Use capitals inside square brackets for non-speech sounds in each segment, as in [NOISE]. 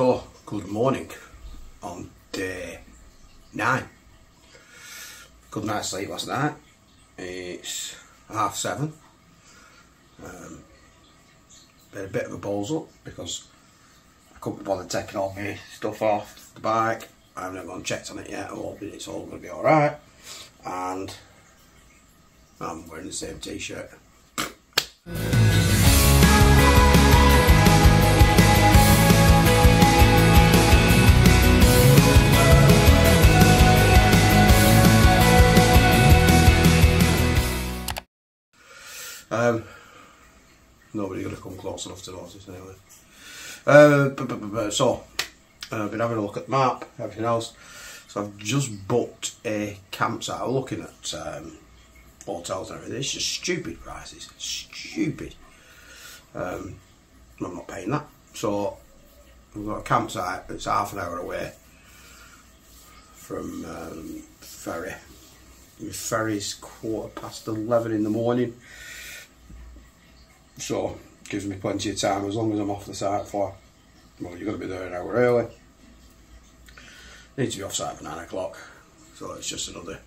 So, good morning on day nine. Good night's sleep last night. It's half seven. Um, been a bit of a balls up because I couldn't be bothered taking all my stuff off the bike. I haven't gone checked on it yet. I'm hoping it's all going to be alright. And I'm wearing the same t-shirt. Um, nobody going to come close enough to notice anyway. Uh, so, uh, I've been having a look at the map, everything else. So I've just booked a campsite. I'm looking at um, hotels and everything. It's just stupid prices. Stupid. Um, I'm not paying that. So we've got a campsite that's half an hour away from um, ferry. The ferry's quarter past 11 in the morning. So gives me plenty of time as long as I'm off the site for well you've got to be there an hour early. Need to be off site for nine o'clock. So it's just another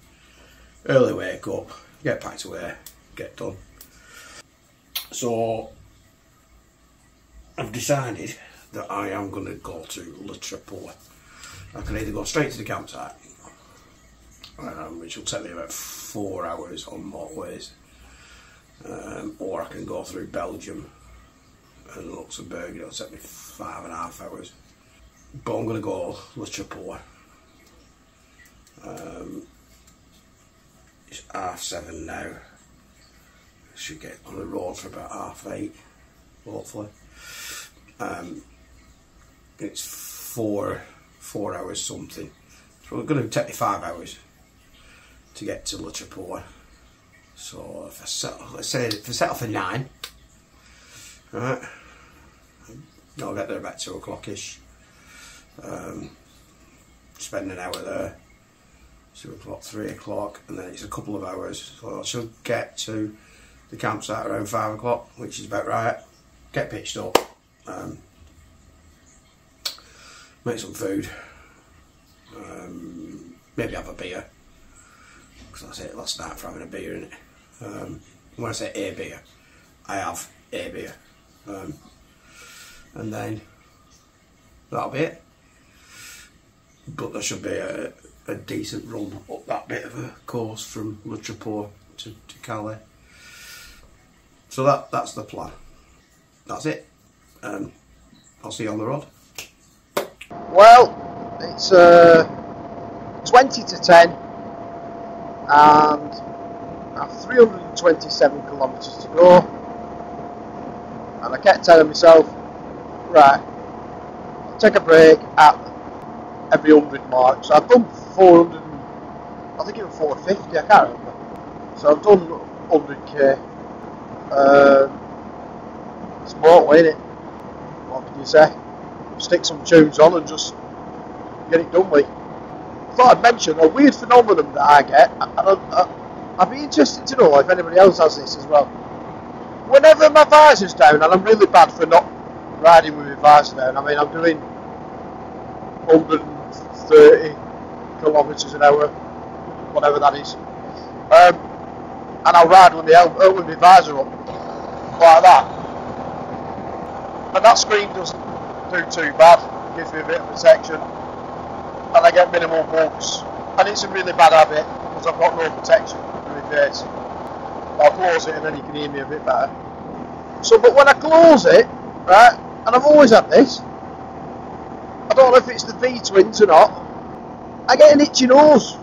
early wake up, get packed away, get done. So I've decided that I am going to go to Le Treport. I can either go straight to the campsite, um, which will take me about four hours on motorways, um, or I can go through Belgium and Luxembourg. It'll take me five and a half hours. But I'm going to go Le Treport. Um, it's half seven now. Should get on the road for about half eight, hopefully. Um, it's four four hours something. So it's going to take me five hours to get to Le Treport. So if I set, let's say if I set off at nine, right, I'll get there about two o'clock ish. Um, spend an hour there, two o'clock, three o'clock, and then it's a couple of hours. So I should get to the campsite around five o'clock, which is about right. Get pitched up, um, make some food, um, maybe have a beer. Because I said last night for having a beer in it. Um, when I say a beer, I have a beer. Um, and then that'll be it. But there should be a, a decent run up that bit of a course from Le Treport to, to Calais. So that that's the plan. That's it. Um, I'll see you on the road. Well, it's uh, 20 to 10 and I have 327 kilometres to go. And I kept telling myself, right, I'll take a break at every 100 mark. So I've done 400, I think it was 450, I can't remember. So I've done 100k. Um, it's motorway, innit? What can you say? Stick some tunes on and just get it done with. Thought I'd mention a weird phenomenon that I get, and I, I'd be interested to know if anybody else has this as well. Whenever my visor's down, and I'm really bad for not riding with my visor down, I mean, I'm doing 130 kilometres an hour, whatever that is. Um, and I'll ride with helmet, uh, with my visor up, like that. And that screen doesn't do too bad, gives me a bit of protection, and I get minimal bugs. And it's a really bad habit, because I've got no protection for my face. I'll close it and then you can hear me a bit better. So, but when I close it, right, and I've always had this, I don't know if it's the V twins or not, I get an itchy nose.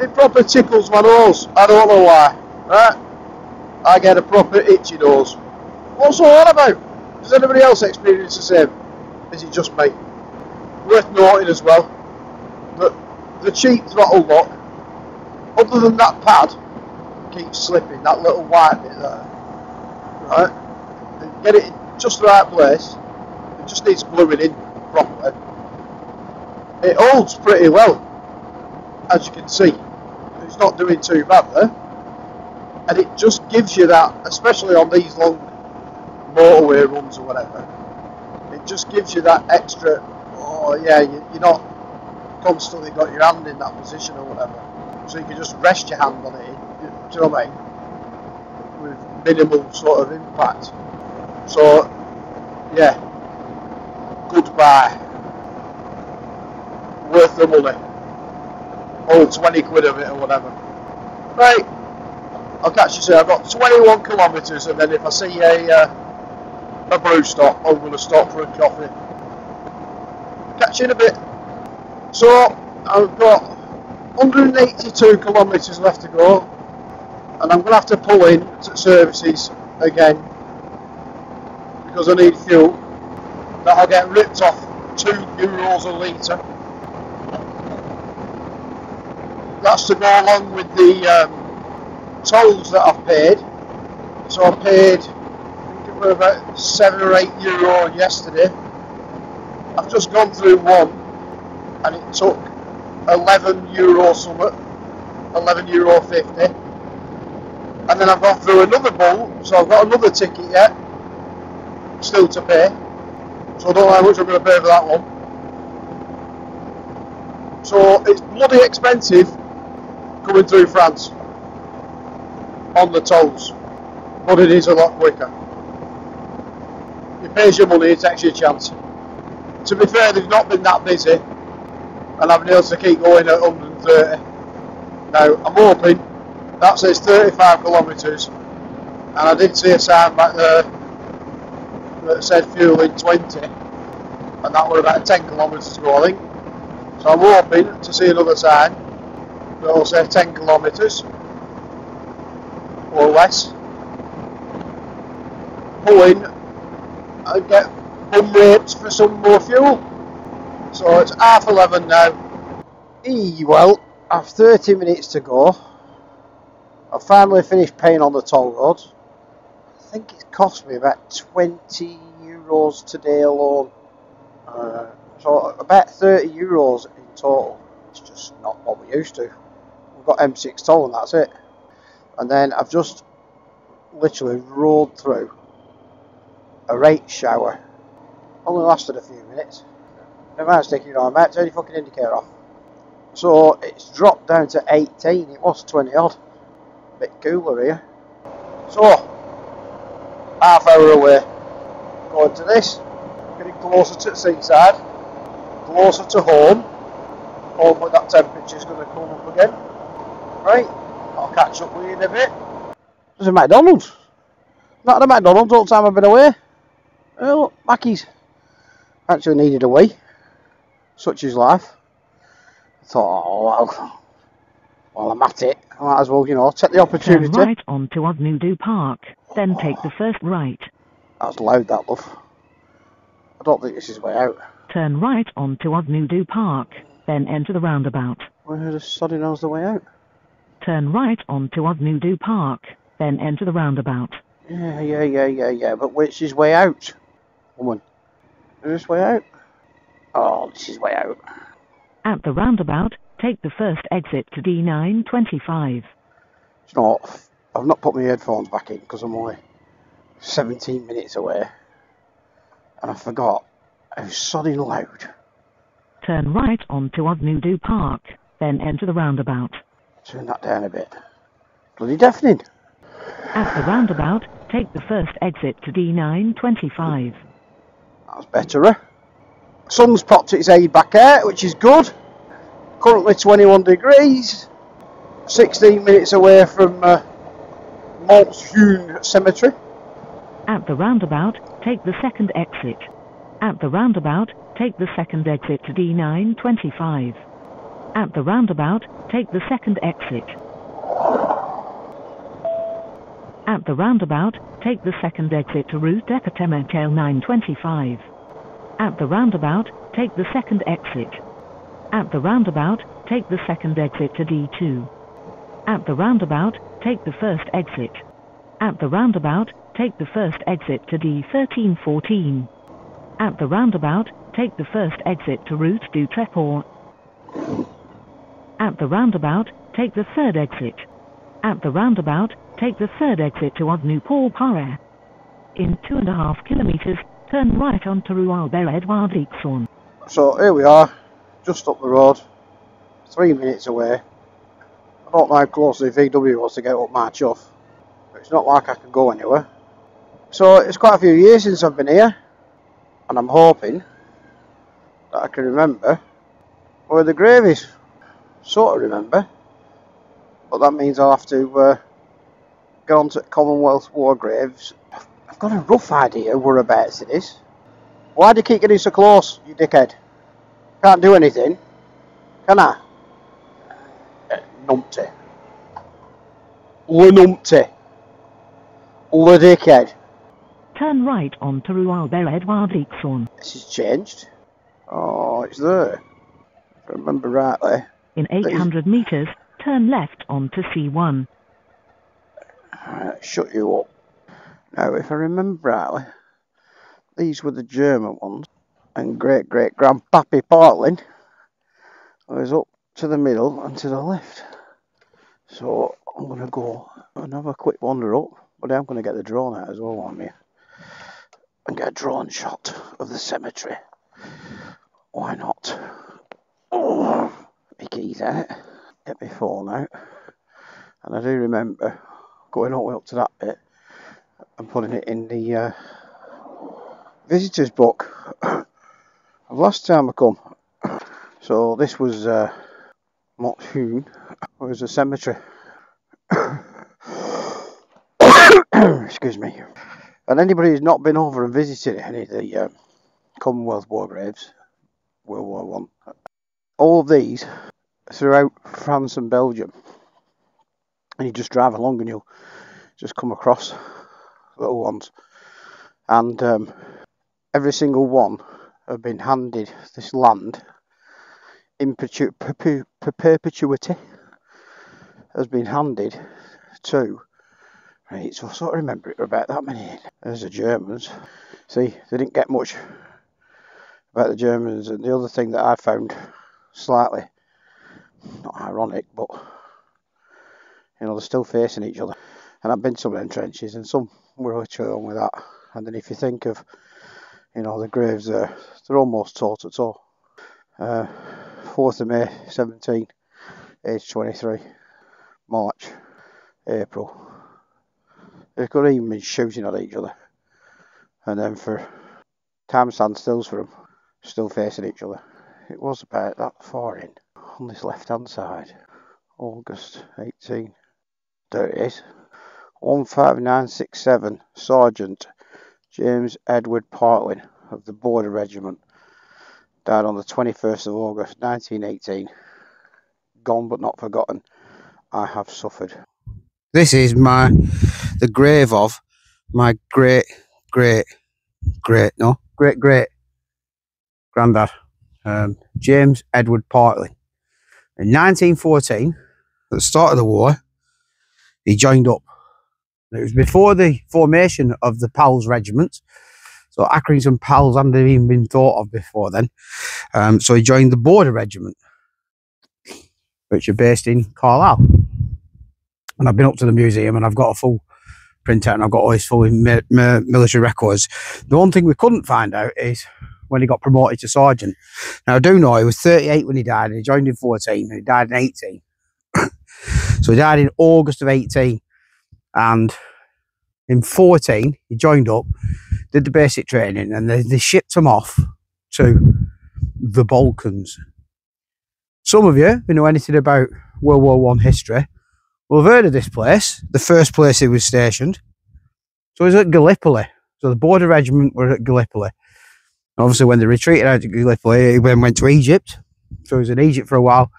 It proper tickles my nose. I don't know why, right? I get a proper itchy nose. What's all about? Does anybody else experience the same? Is it just me? Worth noting as well the cheap throttle lock, other than that pad, keeps slipping, that little white bit there. Right? And get it in just the right place. It just needs gluing in properly. It holds pretty well, as you can see. It's not doing too bad there. And it just gives you that, especially on these long motorway runs or whatever, it just gives you that extra oh yeah, you're not constantly got your hand in that position or whatever. So you can just rest your hand on it. Do you know what I mean? With minimal sort of impact. So yeah, goodbye. Worth the money. All 20 quid of it or whatever. Right. I'll catch you soon. I've got 21 kilometres, and then if I see a uh, a brew stop, I'm going to stop for a coffee. Catch you in a bit. So I've got 182 kilometres left to go, and I'm going to have to pull in to services again because I need fuel. That'll get ripped off two euros a litre. That's to go along with the um, tolls that I've paid. So I paid, I think it was about seven or eight euro yesterday. I've just gone through one, and it took 11 euro something, 11 euro 50. And then I've gone through another boat, so I've got another ticket yet, still to pay. So I don't know how much I'm going to pay for that one. So it's bloody expensive coming through France on the tolls, but it is a lot quicker. It pays your money, it takes your chance. To be fair, they've not been that busy, and I've been able to keep going at 130. Now, I'm hoping that says 35 kilometres, and I did see a sign back there that said fuel in 20, and that were about 10 kilometres to go, I think. So I'm hoping to see another sign that will say 10 kilometres or less. Pull in and get raped for some more fuel. So it's half 11 now. E, well, I've 30 minutes to go. I've finally finished paying on the toll road. I think it's cost me about 20 euros today alone. Uh, so about 30 euros in total. It's just not what we used to. We've got M6 toll and that's it. And then I've just literally rolled through a rate shower. Only lasted a few minutes. Never mind sticking on, mate. Turn your fucking indicator off. So it's dropped down to 18. It was 20 odd. Bit cooler here. So, half hour away. Going to this. Getting closer to the seaside. Closer to home. Hopefully that temperature's going to come up again. Right. I'll catch up with you in a bit. There's a McDonald's. Not at a McDonald's all the time I've been away. Oh, Mackey's. Actually needed a wee. Such is life. I thought, oh, well, while I'm at it, I might as well, you know, take the opportunity. Turn right onto Ognudu Park, then take the first right. That's loud, that love. I don't think this is the way out. Turn right onto Ognudu Park, then enter the roundabout. Where the soddy knows the way out? Turn right onto Ognudu Park, then enter the roundabout. Yeah, yeah, yeah, yeah, yeah. But which is way out? Woman. Is this way out? Oh, this is way out. At the roundabout, take the first exit to D925. You know what? I've not put my headphones back in because I'm only 17 minutes away. And I forgot how sodding loud. Turn right onto Ognudu Park, then enter the roundabout. Turn that down a bit. Bloody deafening. At the roundabout, take the first exit to D925. That's better. eh? Sun's popped its head back out, which is good. Currently 21 degrees. 16 minutes away from uh, Mont Huon Cemetery. At the roundabout, take the second exit. At the roundabout, take the second exit to D925. At the roundabout, take the second exit. At the roundabout, take the second exit to Route Departementale 925. At the roundabout, take the second exit. At the roundabout, take the second exit to D2. At the roundabout, take the first exit. At the roundabout, take the first exit to D1314. At the roundabout, take the first exit to Route du Tréport. At the roundabout, take the third exit. At the roundabout, take the third exit to Ognupour Paris. In two and a half kilometers, turn right onto Rue Albert Edouard Dixon. So here we are, just up the road, three minutes away. I don't know how VW was to get up my chuff, but it's not like I can go anywhere. So it's quite a few years since I've been here, and I'm hoping that I can remember where the grave is. Sort of remember, but that means I'll have to uh, get on to Commonwealth War graves. Got a rough idea whereabouts it is. Why do you keep getting so close, you dickhead? Can't do anything, can I? Uh, numpty. Le numpty. Le dickhead. Turn right on Rualber Edward Leekson. This has changed. Oh, it's there. If I remember rightly. In 800 metres, turn left onto C1. Right, shut you up. Now, if I remember rightly, these were the German ones, and great great grandpappy Portland was up to the middle and to the left. So I'm going to go and have a quick wander up, but I'm going to get the drone out as well on me and get a drone shot of the cemetery. Why not? Oh, my keys out, get my phone out, and I do remember going all the way up to that bit and putting it in the uh, visitors book [COUGHS] of last time I come. [COUGHS] So this was uh, Mont Huon, was a cemetery. [COUGHS] Excuse me. And anybody who's not been over and visited any of the uh, Commonwealth War graves, World War One, all of these throughout France and Belgium, and you just drive along and you'll just come across little ones, and um, every single one have been handed this land in perpetuity has been handed to right so I sort of remember it were about that many as the Germans. See they didn't get much about the Germans. And the other thing that I found slightly not ironic but you know they're still facing each other. And I've been to some of them trenches and some were literally on with that. And then if you think of you know the graves there they're almost to toe uh, 4th of May 17 age 23 March April. They could even been shooting at each other. And then for time stand stills for them still facing each other. It was about that far in on this left hand side. August 18 there it is 15967 Sergeant James Edward Partwin of the Border Regiment. Died on the 21st of August 1918 gone but not forgotten. I have suffered. This is my the grave of my great great great no great great granddad um, James Edward Partwin in 1914 at the start of the war he joined up it was before the formation of the Pals Regiment. So Accrington and Pals hadn't even been thought of before then. Um, so he joined the Border Regiment, which are based in Carlisle. And I've been up to the museum and I've got a full printout and I've got all his full mi mi military records. The one thing we couldn't find out is when he got promoted to sergeant. Now I do know he was 38 when he died and he joined in 14 and he died in 18. [COUGHS] so he died in August of 18 and in 14 he joined up did the basic training and they, they shipped him off to the balkans. Some of you who know anything about world war one history will have heard of this place the first place he was stationed. So he was at gallipoli. So the border regiment were at gallipoli. Obviously when they retreated out of gallipoli he then went to egypt. So he was in egypt for a while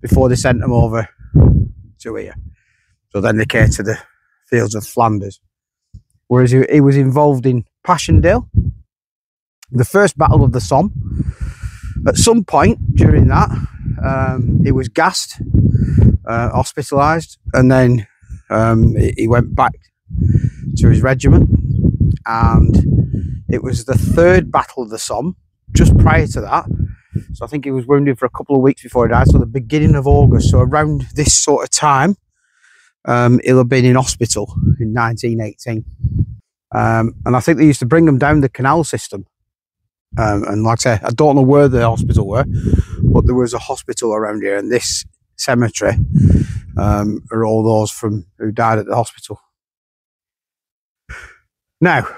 before they sent him over to here. So then they came to the fields of Flanders. Whereas he, he was involved in Passchendaele, the first Battle of the Somme. At some point during that, um, he was gassed, uh, hospitalised, and then um, he went back to his regiment. And it was the third Battle of the Somme, just prior to that. So I think he was wounded for a couple of weeks before he died. So the beginning of August. So around this sort of time, um, he'll have been in hospital in 1918. Um, and I think they used to bring him down the canal system Um, and like I say, I don't know where the hospital were, but there was a hospital around here, and this cemetery um, are all those from who died at the hospital. Now,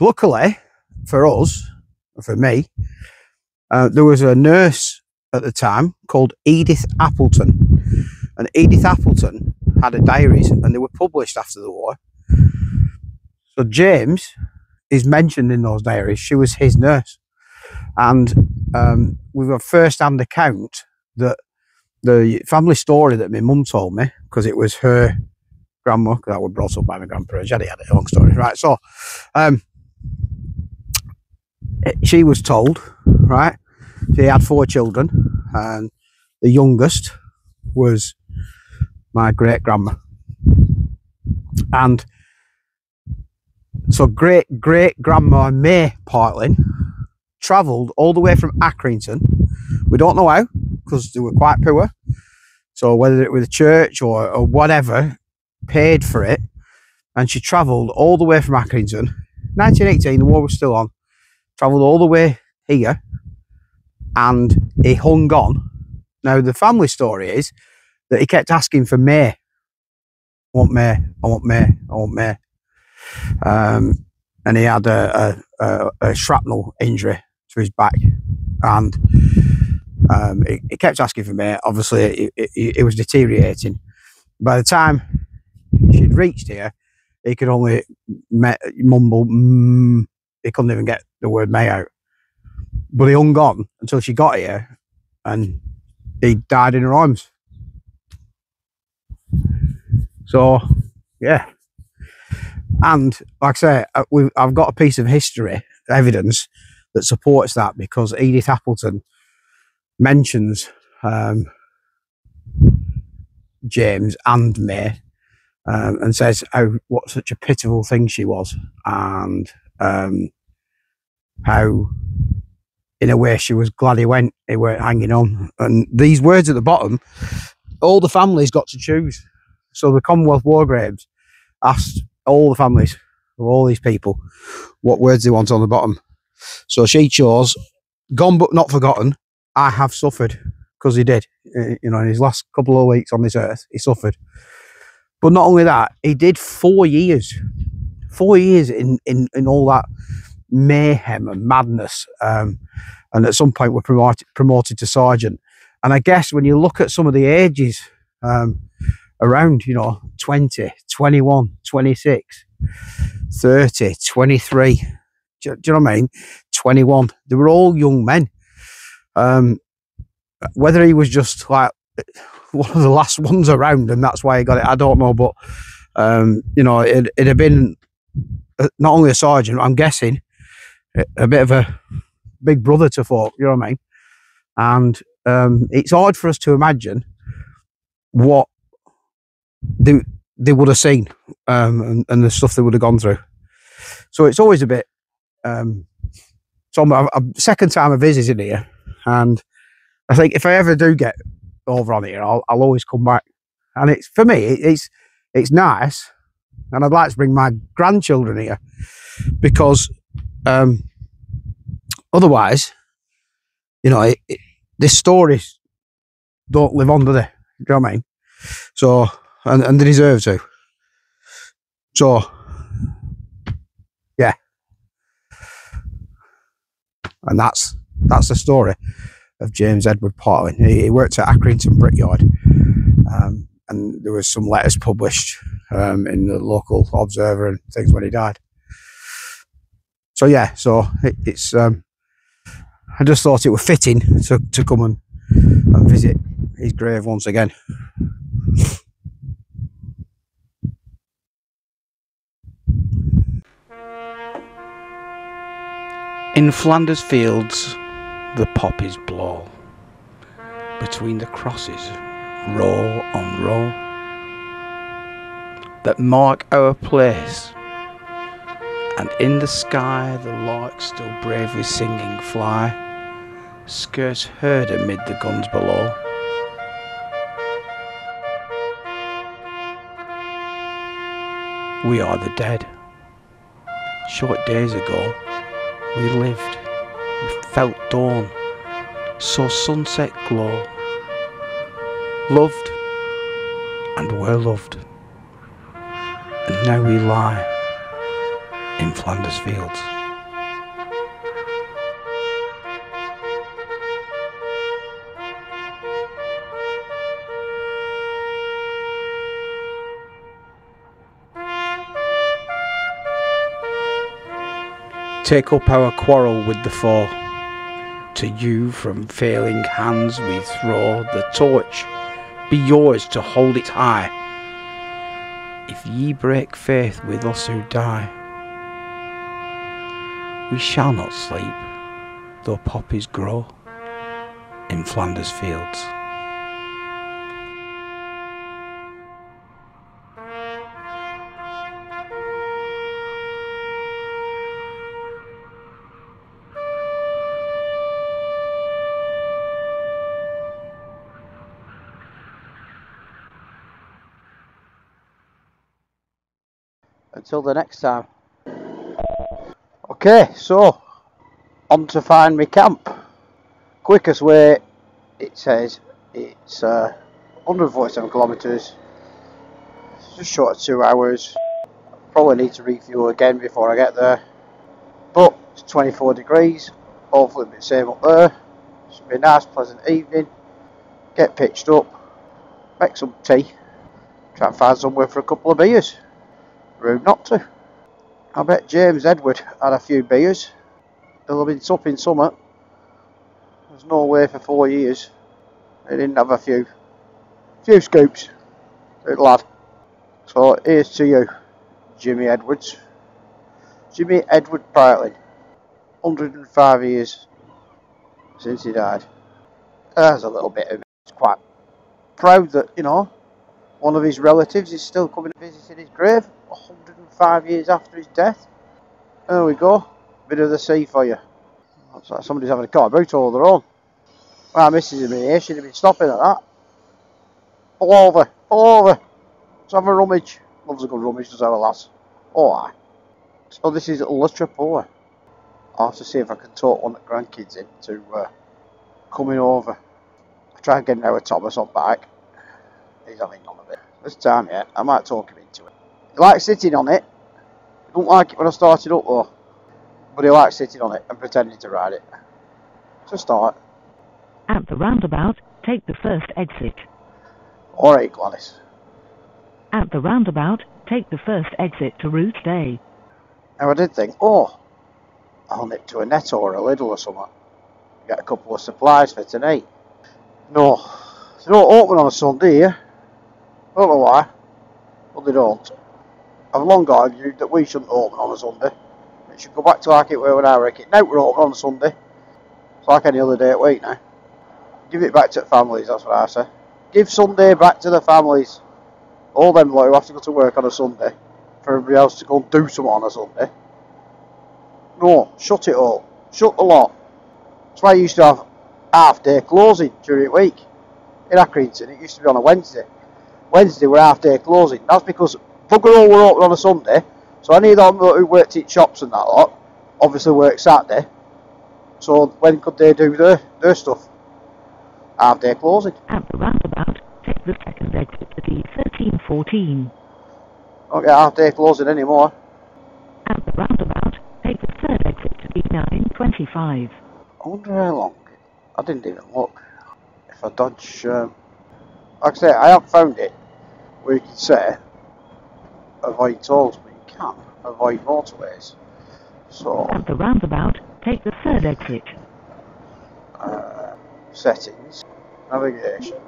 luckily for us, for me, uh, there was a nurse at the time called Edith Appleton, and Edith Appleton had a diaries, and they were published after the war. So James is mentioned in those diaries. She was his nurse, and um, we've a first-hand account that the family story that my mum told me because it was her grandma that was brought up by my grandparents. Had a long story, right? So, um, it, she was told, right? She had four children, and the youngest was my great grandma, and so great great grandma May Partling travelled all the way from Accrington. We don't know how because they were quite poor. So whether it was the church or, or whatever, paid for it, and she travelled all the way from Accrington. 1918, the war was still on. Travelled all the way here, and he hung on. Now the family story is that he kept asking for May. I want May. I want May. I want May. Um, and he had a, a, a, a shrapnel injury to his back, and um, he, he, kept asking for me. Obviously, it, it, it, was deteriorating. By the time she'd reached here, he could only me- mumble, mm, he couldn't even get the word May out. But he hung on until she got here and he died in her arms. So, yeah. And like I say, uh, I've got a piece of history evidence that supports that because Edith Appleton mentions um, James and May um, and says how what such a pitiful thing she was and um, how in a way she was glad he went he weren't hanging on and these words at the bottom all the families got to choose so the commonwealth war graves asked all the families of all these people what words they want on the bottom so she chose gone but not forgotten I have suffered because he did. Uh, you know, in his last couple of weeks on this earth, he suffered. But not only that, he did four years, four years in in, in all that mayhem and madness. Um, and at some point, were promoted promoted to sergeant. And I guess when you look at some of the ages um, around, you know, 20, 21, 26, 30, 23, do, do you know what I mean? 21, they were all young men um, whether he was just like [LAUGHS] one of the last ones around and that's why he got it, I don't know. But um, you know, it, it'd have been uh, not only a sergeant, I'm guessing, a bit of a big brother to folk. You know what I mean? And um, it's hard for us to imagine what they they would have seen um, and, and, the stuff they would have gone through. So it's always a bit. Um, so I'm, I'm, second time I visited here, and I think if I ever do get over on here, I'll, I'll always come back. And it's for me, it's it's nice, and I'd like to bring my grandchildren here because um, otherwise, you know, it, it, this stories don't live on, do they? Do you know what I mean? So, and, and they deserve to. So, yeah. And that's that's the story of James Edward Partling. He, he worked at Accrington Brickyard, um, and there was some letters published um, in the local Observer and things when he died. So yeah, so it, it's. Um, I just thought it was fitting to to come and, and visit his grave once again. In Flanders fields, the poppies blow between the crosses, row on row, that mark our place. And in the sky, the larks still bravely singing fly, scarce heard amid the guns below. We are the dead. Short days ago, we lived We felt dawn, saw sunset glow, loved and were loved. And now we lie in Flanders fields. Take up our quarrel with the foe. To you from failing hands we throw the torch. Be yours to hold it high. If ye break faith with us who die, we shall not sleep, though poppies grow in Flanders fields. Until the next time. Okay, so on to find me camp. Quickest way, it says it's uh, 147 kilometres, just short of two hours. Probably need to refuel again before I get there. But it's 24 degrees, hopefully it'll be the same up there. Should be a nice, pleasant evening. Get pitched up, make some tea, try and find somewhere for a couple of beers. Rude not to. I bet James Edward had a few beers. He'll have been supping summer. There's no way for four years. He didn't have a few few scoops. Good lad. So here's to you, Jimmy Edwards. Jimmy Edward Brightling. 105 years since he died. There's a little bit of He's quite proud that, you know, one of his relatives is still coming to visit his grave 105 years after his death. There we go. Bit of the sea for you. Looks like somebody's having a car boot all their own. Missus has been she'd have been stopping at that. Pull over, pull over. Let's have a rummage. Loves a good rummage, does our lass. Oh, aye. So this is Trapola. I'll have to see if I can talk one of the grandkids in to uh, coming over. I try and get our Thomas on back. He's having none of it. This time, yeah, I might talk him into likes sitting on it. I don't like it when I started up though. But he likes sitting on it and pretending to ride it. So start. At the roundabout, take the first exit. Alright, Gladys. At the roundabout, take the first exit to Route A. Now I did think, oh, I'll nip to a Netto or a Lidl or something. Get a couple of supplies for tonight. No, they don't open on a Sunday eh? here. Don't know why, but they don't. I've long argued that we shouldn't open on a Sunday. It should go back to like it were when I reckon. Now we're open on a Sunday. It's like any other day at week now. Give it back to the families, that's what I say. Give Sunday back to the families. All them lot who have to go to work on a Sunday for everybody else to go and do something on a Sunday. No, shut it all. Shut the lot. That's why you used to have half day closing during the week. In Accrington, it used to be on a Wednesday. Wednesday were half day closing. That's because bugger all were open on a Sunday. So any of them who worked in shops and that lot obviously worked Saturday. So when could they do their, their stuff? Half day closing. At the roundabout, take the second exit to D1314. Don't get half day closing anymore. At the roundabout, take the third exit to D925. I wonder how long. I didn't even look. If I dodge, um, like I say, I have found it where you can say avoid tolls, but you can't avoid motorways. So At the roundabout, take the third exit. uh, settings, navigation,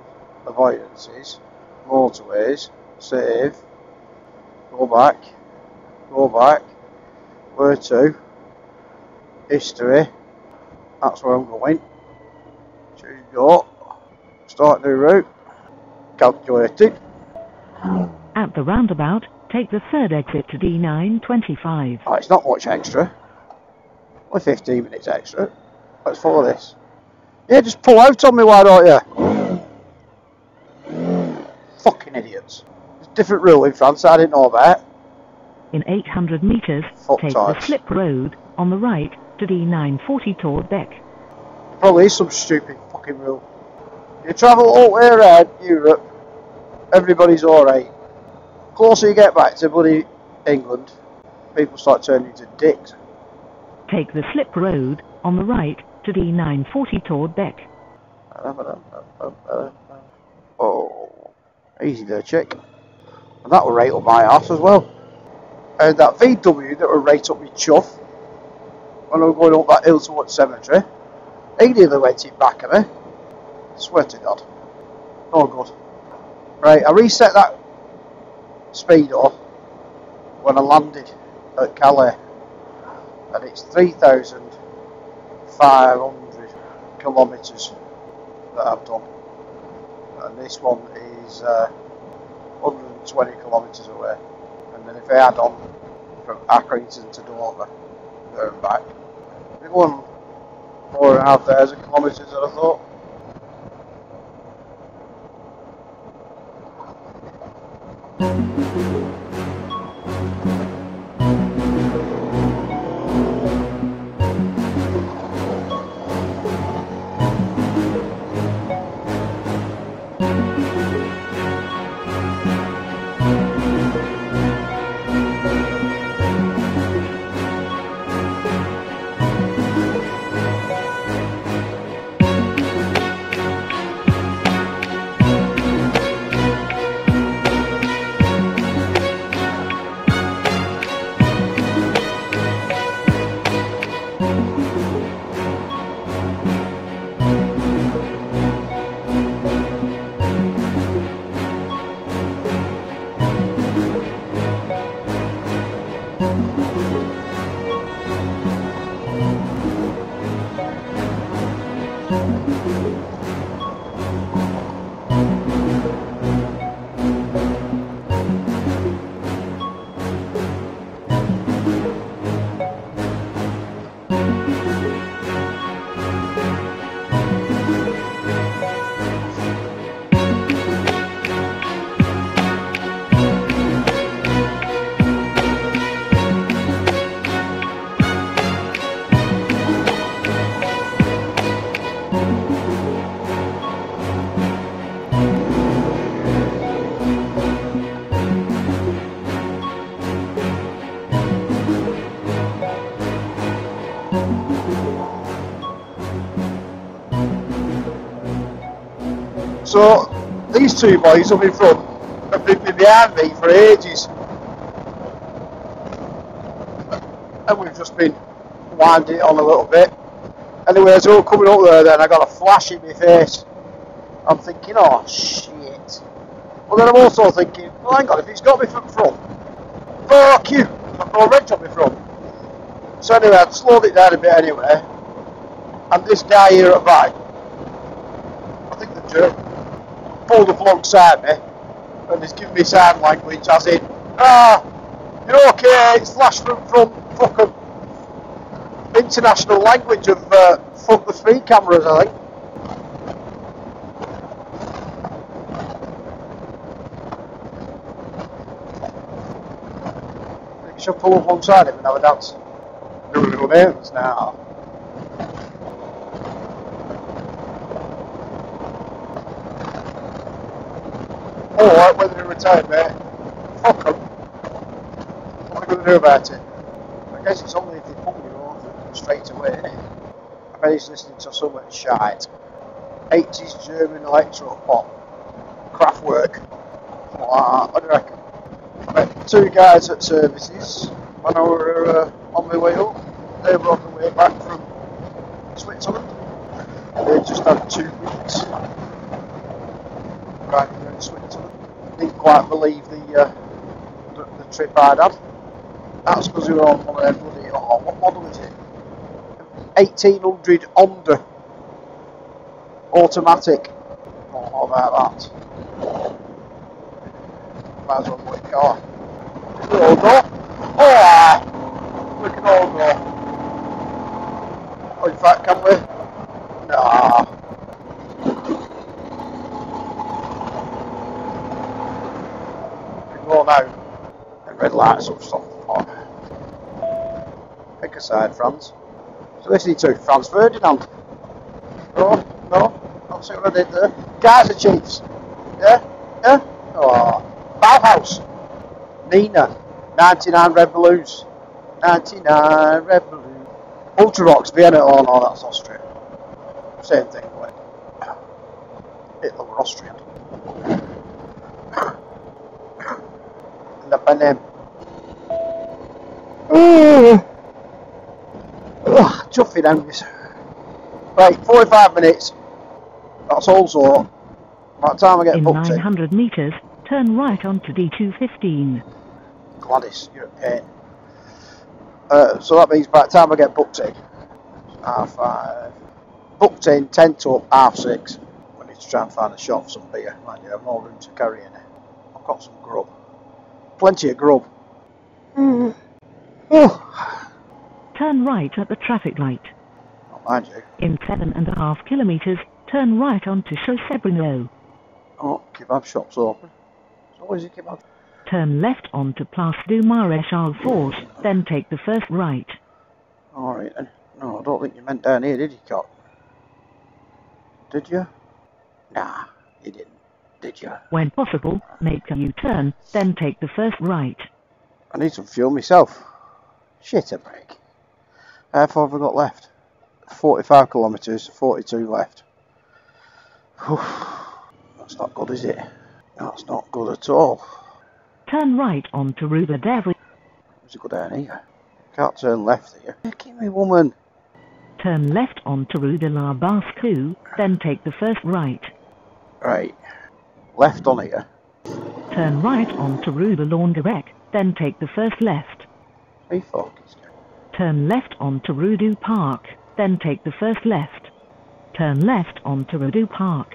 avoidances, motorways, save, go back, go back, where to, history, that's where I'm going, choose go, start new route, calculated, At the roundabout, take the third exit to D925. oh, it's not much extra, only 15 minutes extra, let's follow this. Yeah, just pull out on me, why don't you? Fucking idiots. There's a different rule in France, I didn't know about. In 800 meters, Fuck take the slip road on the right to D940 toward Berck. Probably is some stupid fucking rule. You travel all the way around Europe, everybody's alright. Closer you get back to bloody England, people start turning into dicks. Take the slip road on the right to D940 toward Berck. Oh, easy there, chick. And that will rate up my ass as well. And that VW that will rate up my chuff when I was going up that hill towards cemetery, he nearly went in back of me. Swear to God. Oh good. Right, I reset that speedo when I landed at Calais and it's 3,500 kilometres that I've done. And this one is uh, 120 kilometres away. And then if I add on from Accrington to Dover there and back. We're going four and a half thousand kilometres than I thought So two boys up in front have been behind me for ages. And we've just been winding it on a little bit. Anyway, as were coming up there then I got a flash in my face. I'm thinking, oh shit. But then I'm also thinking, well hang on, if he's got me from front, fuck you, I've got a wrench on my front. So anyway, I'd slowed it down a bit anyway. And this guy here at back, I think the German, pulled up alongside me and he's giving me sign language as in, ah, you're okay, it's flash from from fucking international language of uh, fuck the speed cameras, I think. You should pull up alongside him and have a dance. Do little dance now. He mate. Fuck him. What are we going to do about it? I guess it's only if they pull you over straight away. I bet he's listening to so much shite. 80s German electro pop. Kraftwerk. You reckon? I met two guys at services when I were uh, on my way up. They were on the way back from Switzerland. They just had two weeks driving around Switzerland. Didn't quite believe the, uh, the, the trip I'd had. That's because we were on one of them oh, what model is it? 1800 Honda. Automatic. How about that? Might as well car. Look door. Oh! Look at all door. Oh, in fact, can we? Nah. Well, no. The red lights stop the pot. Pick a side, Franz. So listening to Franz Ferdinand. Oh, no, I'll see what I did there. Chiefs. Yeah? Yeah? Oh, Bauhaus. Nena. 99 Red Balloons. 99 Red. Ultravox, Vienna. Oh no, that's Austria. Same thing. Like, Hitler were Austrian. [COUGHS] Lebanon. Ugh, chuffing hands. Right, 45 minutes. That's also the time I get In booked in. 900 metres, turn right onto D215. Gladys, you're a pain. Uh, so that means by the time I get booked in, half five. Booked in, 10 to half six. I need to try and find a shop for some beer. Mind you, I've no room to carry any. I've got some grub. Plenty of grub. Oh, Turn right at the traffic light. not mind you. In seven and a half kilometres, turn right onto Chaussee Oh, kebab shop's open. So always a kebab. Turn left onto Place du Maréchal Force, then take the first right. Alright then. No, I don't think you meant down here, did you, Cop? Did you? Nah, you didn't. Did you? When possible, make a U-turn, then take the first right. I need some fuel myself. Shit a break. How far have I got left? 45 kilometres, 42 left. Whew. That's not good, is it? That's not good at all. Turn right onto Rue de Davry. Where's it go down here? Can't turn left here. Give me, woman. Turn left onto Rue de la Basse-Cou, then take the first right. Right. Left on here. Turn right onto Rue de Longuerec, then take the first left. It's going. Turn left onto Rue Park, then take the first left. Turn left onto Rue Park.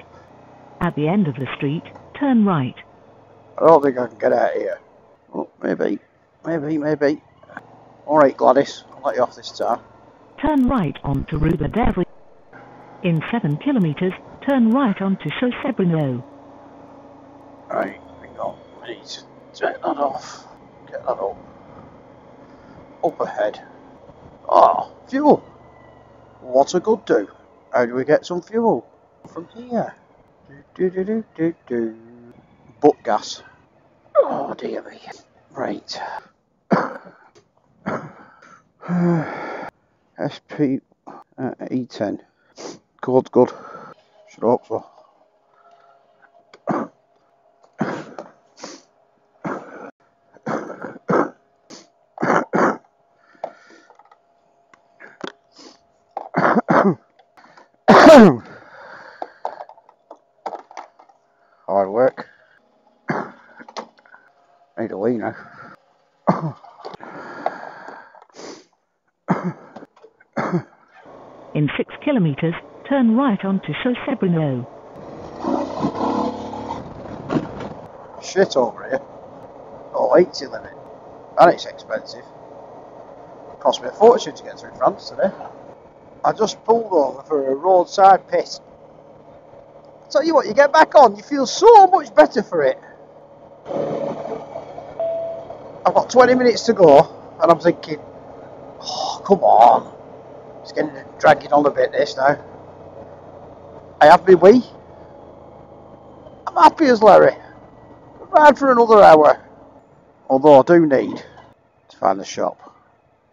At the end of the street, turn right. I don't think I can get out of here. Oh, maybe. Maybe, maybe. Alright, Gladys. I'll let you off this time. Turn right onto Rue de Davry. In 7 kilometres, turn right onto Chaussee Bruneau. Right, hang on. To take that off. Get that up. Up ahead. Ah, fuel. What a good do. How do we get some fuel? From here. Do do do do do do. Butt gas. Oh dear me. Right. [COUGHS] SP uh, E10. Good, good. Should hope so. Hard work. Need a wee now. In 6 kilometres, turn right onto Bruneau. Shit over here. Oh, 80 limit. And it's expensive. Cost me a fortune to get through France today. I just pulled over for a roadside piss. I tell you what, you get back on, you feel so much better for it. I've got 20 minutes to go, and I'm thinking, oh, come on. It's getting dragging on a bit this now. I have my wee. I'm happy as Larry. Ride for another hour. Although I do need to find the shop.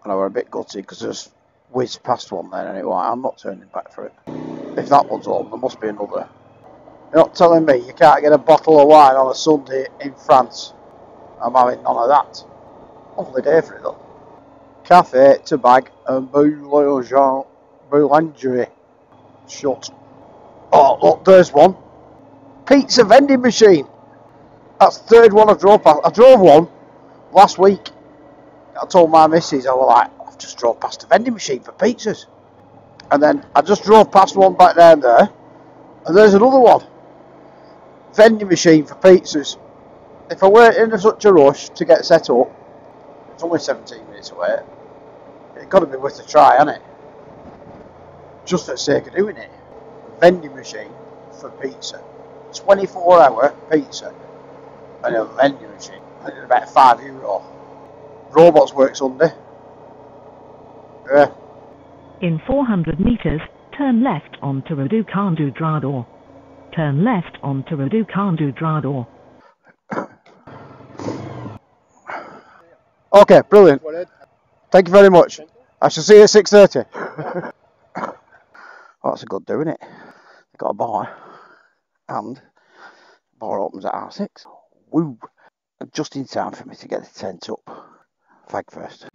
And I were a bit gutty because there's whizzed past one then anyway. I'm not turning back for it. If that one's on, there must be another. You're not telling me you can't get a bottle of wine on a Sunday in France. I'm having none of that. Lovely day for it though. Cafe, Tabac and. Boulangerie. Shut. Oh, look, there's one. Pizza vending machine. That's the third one I drove past. I drove one last week. I told my missus, I was like, I've just drove past a vending machine for pizzas. And then I just drove past one back down there, and there's another one. Vending machine for pizzas. If I weren't in such a rush to get set up, it's only 17 minutes away. It's got to be worth a try, hasn't it? Just for the sake of doing it. Vending machine for pizza. 24 hour pizza. And a vending machine. I it's about 5 euro. Robots work Sunday. Yeah. In 400 meters, turn left onto Rodu Kandu Drador. Turn left onto Rodu Kandu Drador. [COUGHS] Okay, brilliant. Thank you very much. I shall see you at 6.30. oh, [COUGHS] that's a good do, isn't it? Got a bar and bar opens at R6. Woo! Just in time for me to get the tent up. Flag first.